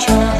try.